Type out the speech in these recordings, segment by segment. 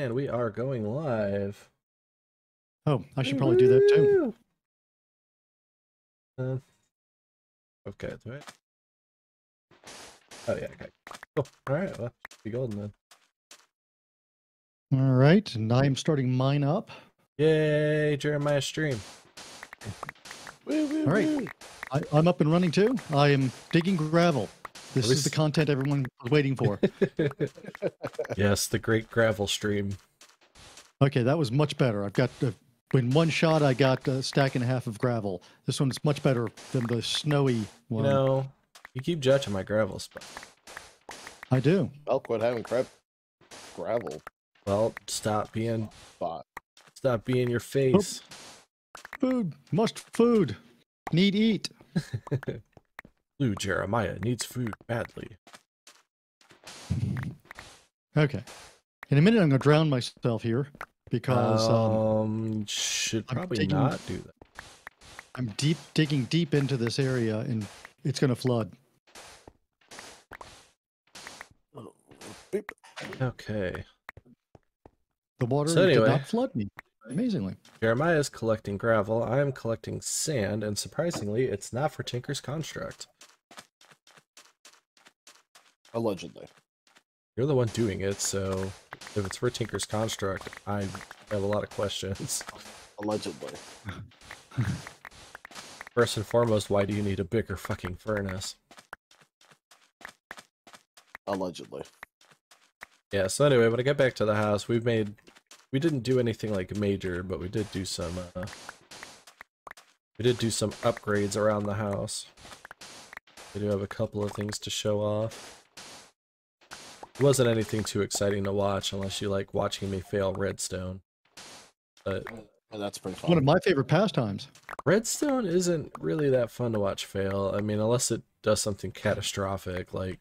And we are going live. Oh, I should probably do that too. Uh, okay, do I? Oh yeah, okay. Cool. All right, well, be golden then. All right, and I am starting mine up. Yay, Geremiah stream. All right, I, I'm up and running too. I am digging gravel. This is the content everyone was waiting for. yes, the great gravel stream. Okay, that was much better. I've got uh, in one shot I got a stack and a half of gravel. This one's much better than the snowy You one. know, you keep judging my gravel spot. I do. I'll quit having crap gravel Well, stop being spot. stop being your face. Food, must food, need eat. Blue Geremiah needs food badly. Okay. In a minute, I'm going to drown myself here because um, um, should I'm probably taking- not do that. I'm deep digging deep into this area and it's going to flood. Okay. The water So did not flood me, amazingly. Geremiah is collecting gravel. I am collecting sand, and surprisingly, it's not for Tinker's Construct. Allegedly. You're the one doing it, so if it's for Tinker's Construct, I have a lot of questions. Allegedly. First and foremost, why do you need a bigger fucking furnace? Allegedly. Yeah, so anyway, when I get back to the house, we've made... We didn't do anything like major, but we did do some, uh... We did do some upgrades around the house. We do have a couple of things to show off. It wasn't anything too exciting to watch unless you like watching me fail Redstone. But And that's pretty fun. One of my favorite pastimes. Redstone isn't really that fun to watch fail. I mean, unless it does something catastrophic, like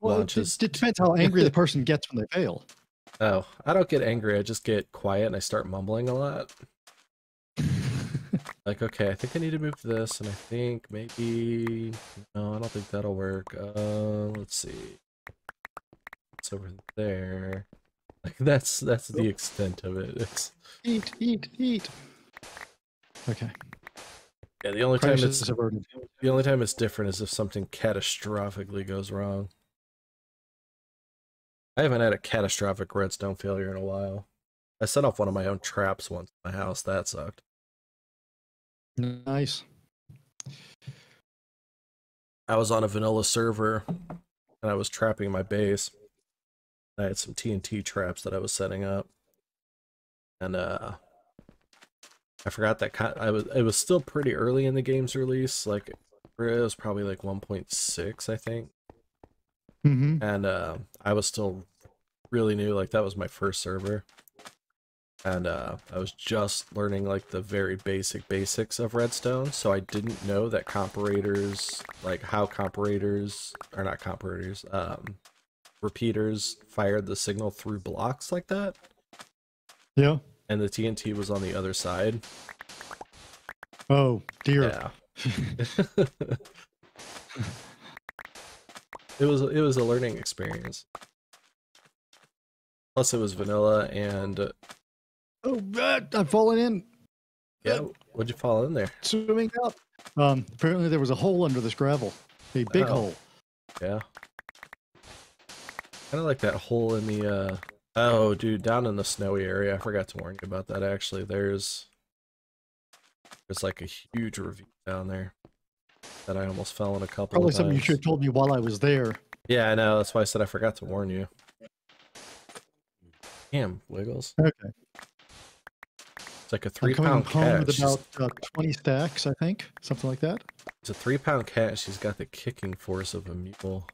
Well, it, launches. it depends how angry the person gets when they fail. Oh, I don't get angry. I just get quiet and I start mumbling a lot. Like, okay, I think I need to move this, and I think maybe no, I don't think that'll work. Uh, let's see. Over there. Like that's that's the extent of it. It's eat, eat, eat. Okay. yeah. The only time it's the only time it's different is if something catastrophically goes wrong. I haven't had a catastrophic redstone failure in a while. I set off one of my own traps once in my house. That sucked. Nice. I was on a vanilla server and I was trapping my base. I had some TNT traps that I was setting up. And uh I forgot that I was it was still pretty early in the game's release, like it was probably like 1.6, I think. hmm And uh I was still really new, like that was my first server. And uh I was just learning like the very basic basics of Redstone, so I didn't know that comparators like how comparators are not comparators, um repeaters fired the signal through blocks like that Yeah. and the TNT was on the other side. Oh dear. Yeah. it was it was a learning experience. Plus it was vanilla and uh, Oh, I'm falling in. yeah, what'd you fall in there? Swimming out. Um, apparently there was a hole under this gravel. A big hole. Yeah. Kind of like that hole in the uh oh dude, down in the snowy area. I forgot to warn you about that actually. There's there's like a huge ravine down there that I almost fell in a couple Probably of something you should have told me while I was there. Yeah, I know. That's why I said I forgot to warn you. Damn, Wiggles. Okay. It's like a three home cat. with about uh, 20 stacks, I think. Something like that. It's a three pound cat. She's got the kicking force of a mule.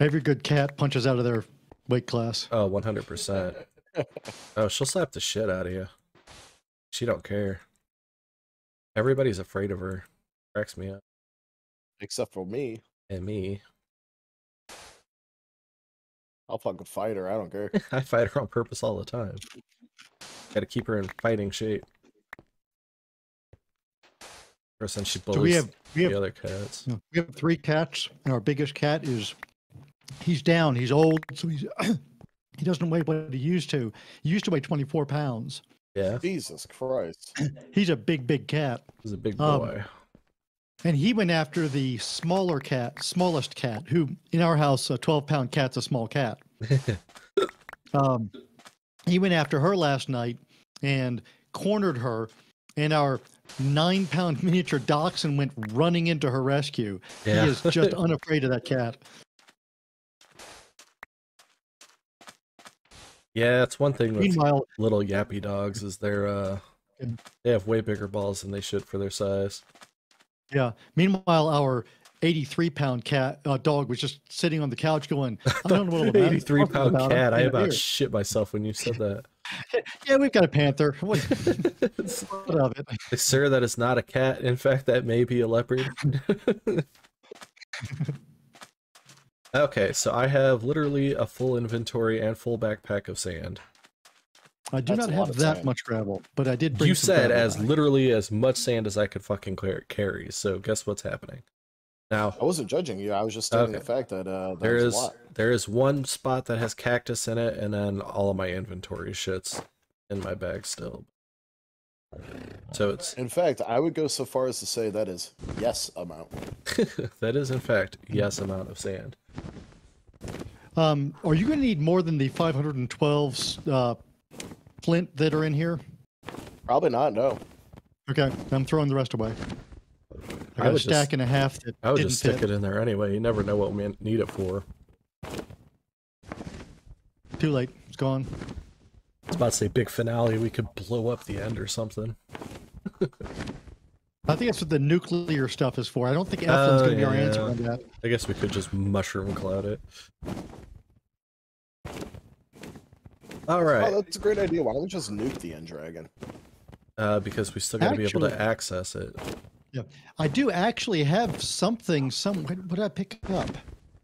Every good cat punches out of their weight class. Oh, 100%. Oh, she'll slap the shit out of you. She don't care. Everybody's afraid of her. Cracks me up. Except for me. And me. I'll fucking fight her. I don't care. I fight her on purpose all the time. Gotta keep her in fighting shape. First then she bullies So we have we the have other cats. we have three cats, and our biggest cat is he's down. He's old, so he's he doesn't weigh what he used to. He used to weigh 24 pounds. Yeah, Jesus Christ. He's a big, big cat. he's a big Um, boy. And he went after the smaller cat, smallest cat, who in our house, a 12 pound cat's a small cat. um, he went after her last night and cornered her, and our nine pound miniature dachshund went running into her rescue. yeah. He is just unafraid of that cat. Yeah, it's one thing with Meanwhile, little yappy dogs is they're uh they have way bigger balls than they should for their size. yeah. Meanwhile, our 83 pound cat uh, dog was just sitting on the couch going, I don't know what 83 pound about. cat. I about here. shit myself when you said that. Yeah, we've got a panther. What, what of it? Sir, that is not a cat. In fact, that may be a leopard. Okay, so I have literally a full inventory and full backpack of sand. I do That's not have that sand. much gravel, but I did bring You some said as back. literally as much sand as I could fucking carry. So guess what's happening? Now I wasn't judging you. I was just stating Okay. the fact that uh, there there is a lot. there is one spot that has cactus in it, and then all of my inventory shits in my bag still. So it's In fact, I would go so far as to say that is yes amount. that is in fact yes amount of sand. Um, are you going to need more than the 512 uh, flint that are in here? Probably not. No. Okay, I'm throwing the rest away. I I got a stack just- and a half that I would didn't just stick fit. it in there anyway. You never know what we need it for. Too late. It's gone. I was about to say big finale. We could blow up the end or something. I think that's what the nuclear stuff is for. I don't think Eflin's Oh, going to be our answer yeah. on that. I guess we could just mushroom cloud it. All right. Oh, that's a great idea. Why don't we just nuke the end dragon? uh, because we still got to be able to access it. Yeah, I do actually have something. Some what what did I pick up?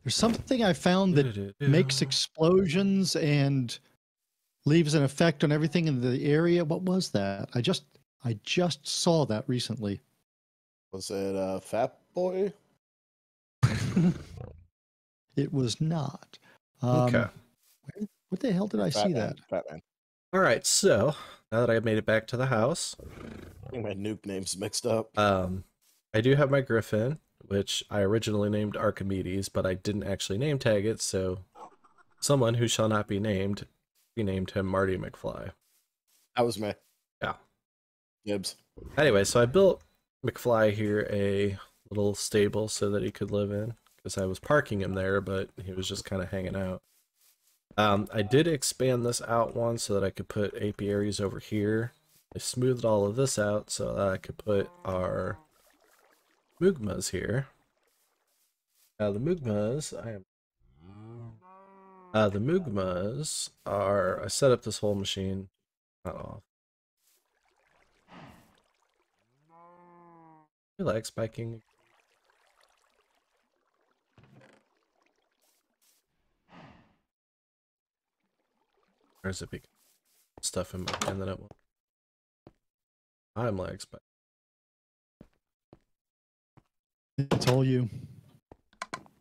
There's something I found that makes explosions and leaves an effect on everything in the area. What was that? I just I just saw that recently. Was it uh, Fat Boy? It was not. Um, Okay. What the hell did I Fat see Man, that? Fat Man. All right. So now that I've made it back to the house, I think my nuke names mixed up. um, I do have my griffin, which I originally named Archimedes, but I didn't actually name tag it. So someone who shall not be named, we named him Marty McFly. That was me. Yeah. Gibbs. Anyway, so I built McFly here a little stable so that he could live in because I was parking him there, but he was just kind of hanging out. Um, I did expand this out one so that I could put apiaries over here. I smoothed all of this out so that I could put our Mugmas here. Now the Mugmas, I am. Uh, the Mugmas are. I set up this whole machine. Not off. You like spiking? Is it big stuff in my hand that I want? I'm lag spike. It's all you.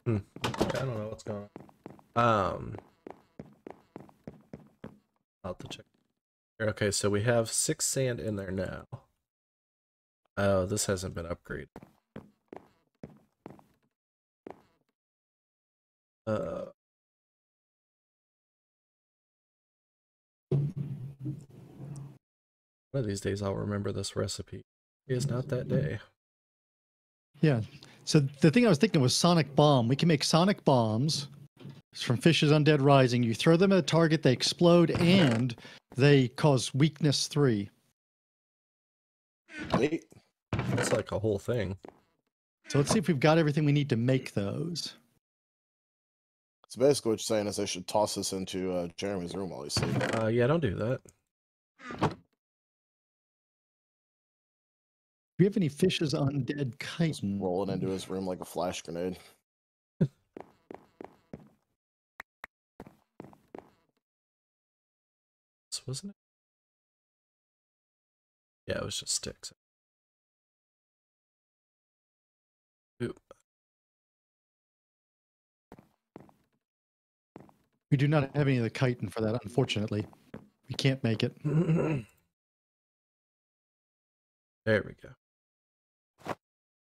I don't know what's going on. Um, I'll have to check. Okay, so we have six sand in there now. Oh, this hasn't been upgraded. Uh. One of these days I'll remember this recipe. It is not that day. Yeah. So the thing I was thinking was sonic bomb. We can make sonic bombs from Fish's Undead Rising. You throw them at a target, they explode, and they cause weakness three. Wait. It's like a whole thing. So let's see if we've got everything we need to make those. So basically, what you're saying is I should toss this into uh, Jeremy's room while he's sleeping. Uh, yeah, don't do that. Do you have any Fish's Undead Just chitin? roll it into his room like a flash grenade. Wasn't it? Yeah, it was just sticks. Ooh. We do not have any of the chitin for that, unfortunately. We can't make it. there we go.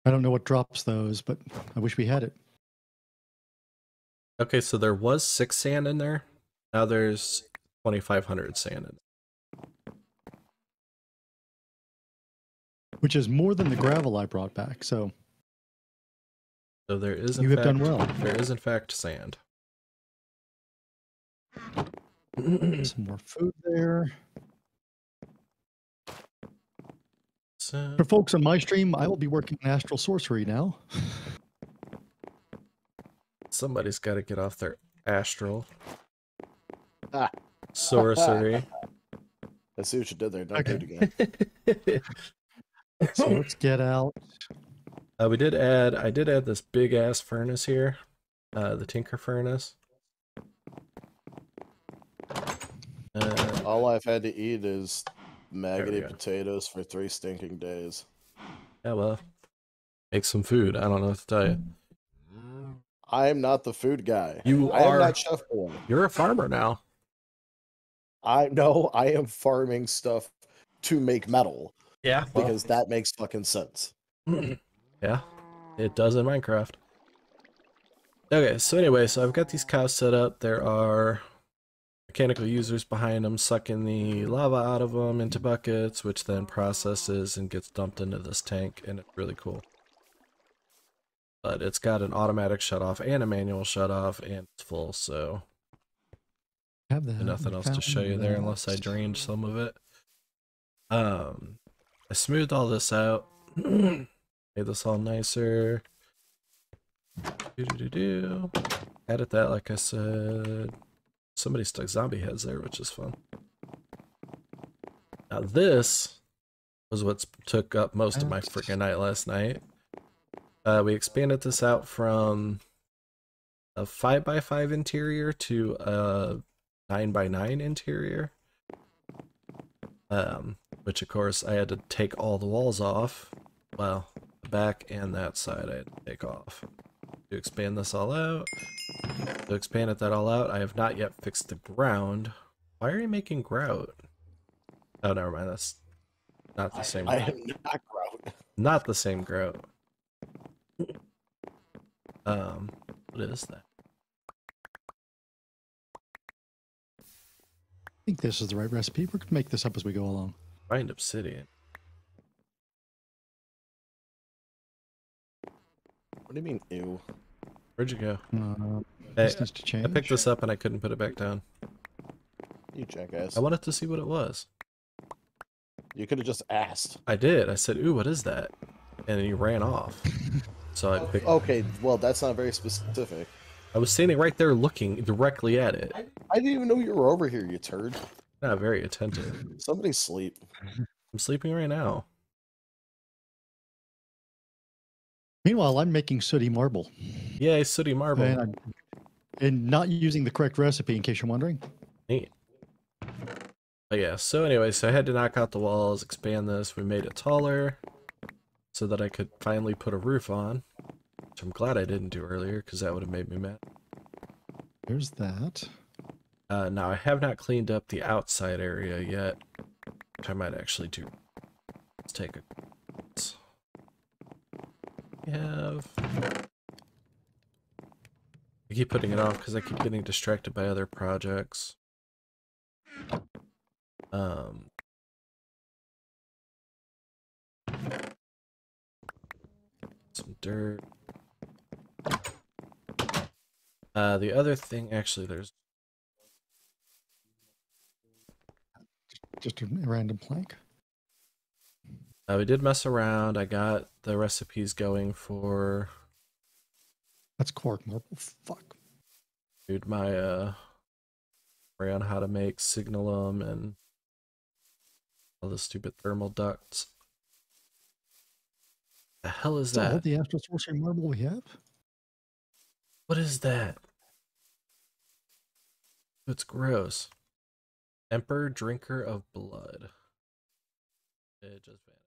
I don't know what drops those, but I wish we had it. Okay, so there was six sand in there. Now there's 2,500 sand in. Which is more than the gravel I brought back. So So there is in you have fact, done well. There is in fact sand. Some more food there. so, For folks on my stream, I will be working on astral sorcery now. somebody's got to get off their astral Ah. Sorcery. I see what you did there. Don't do it again. So let's get out. Uh, we did add, I did add this big ass furnace here, uh, the Tinker furnace. Uh, All I've had to eat is maggoty potatoes for three stinking days. yeah, well, make some food. I don't know what to tell you. I am not the food guy. You I am are. not Chef Boy. You're a farmer now. I know I am farming stuff to make metal Yeah, because that makes fucking sense. yeah, it does in Minecraft. Okay, so anyway, so I've got these cows set up. There are mechanical users behind them sucking the lava out of them into buckets, which then processes and gets dumped into this tank, and it's really cool. But it's got an automatic shut off and a manual shut off, and it's full, so Have that. nothing else to show you there unless I drained some of it. Um, I smoothed all this out, made this all nicer. Do do do do. Added that, like I said. Somebody stuck zombie heads there, which is fun. Now this was what took up most of my freaking night last night. Uh, we expanded this out from a five by five interior to a nine by nine interior. Um, which of course I had to take all the walls off. Well, the back and that side I had to take off. To expand this all out. To expand it that all out, I have not yet fixed the ground. Why are you making grout? Oh, never mind. That's not the I, same. I am not grout. Not the same grout. Um, what is that? Think this is the right recipe. We're gonna make this up as we go along. Find obsidian. What do you mean, ew? Where'd you go? Uh, Hey, this needs to change. I picked this up and I couldn't put it back down. You jackass. I wanted to see what it was. You could have just asked. I did. I said, "Ooh, what is that?" And then you ran off. So I picked. Okay, well, that's not very specific. I was standing right there, looking directly at it. I didn't even know you were over here, you turd. Not very attentive. Somebody sleep. I'm sleeping right now. Meanwhile, I'm making sooty marble Yay, sooty marble. and, and not using the correct recipe. In case you're wondering, Neat. But yeah, so anyway, so I had to knock out the walls, expand this. We made it taller so that I could finally put a roof on. Which I'm glad I didn't do earlier because that would have made me mad. there's that. Uh, now I have not cleaned up the outside area yet, which I might actually do. Let's take a. We have. I keep putting it off because I keep getting distracted by other projects. Um. Some dirt. Uh, the other thing, actually, there's Just a random plank. Uh, we did mess around. I got the recipes going for That's cork marble. Fuck. dude my uh on how to make signalum and all the stupid thermal ducts. The hell is Is that that? the astral sorcery marble we have? What is that? It's gross. Emperor drinker of blood. It just vanished.